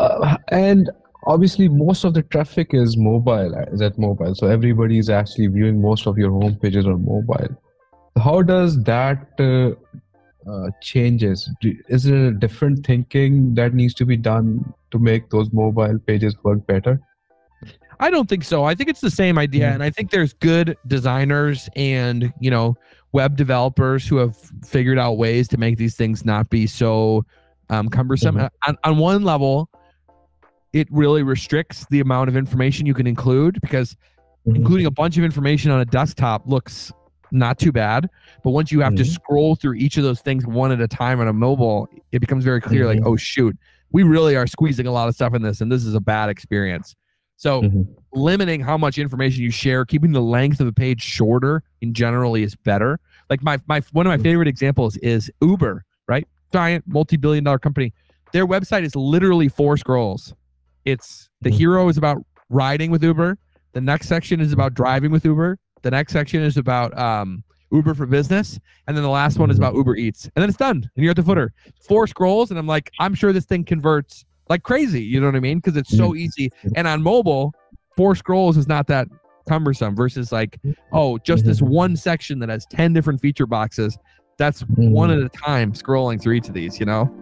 Uh, and obviously, most of the traffic is mobile. Is at mobile, so everybody is actually viewing most of your home pages on mobile. How does that uh, uh, changes? Do, is there a different thinking that needs to be done to make those mobile pages work better? I don't think so. I think it's the same idea, mm-hmm. and I think there's good designers and you know web developers who have figured out ways to make these things not be so um, cumbersome. Mm-hmm. On, on one level, it really restricts the amount of information you can include because mm-hmm. including a bunch of information on a desktop looks not too bad. But once you have mm-hmm. to scroll through each of those things one at a time on a mobile, it becomes very clear like, mm-hmm. oh, shoot, we really are squeezing a lot of stuff in this, and this is a bad experience. So, mm-hmm. limiting how much information you share, keeping the length of a page shorter in generally is better. Like my my one of my mm-hmm. favorite examples is Uber, right? Giant multi-billion dollar company. Their website is literally four scrolls. It's the mm-hmm. hero is about riding with Uber. The next section is about driving with Uber. The next section is about um, Uber for business, and then the last one is about Uber Eats, and then it's done, and you're at the footer. Four scrolls, and I'm like, I'm sure this thing converts like crazy. You know what I mean? Because it's so easy. And on mobile, four scrolls is not that cumbersome. Versus like, oh, just this one section that has ten different feature boxes. That's one at a time scrolling through each of these. You know.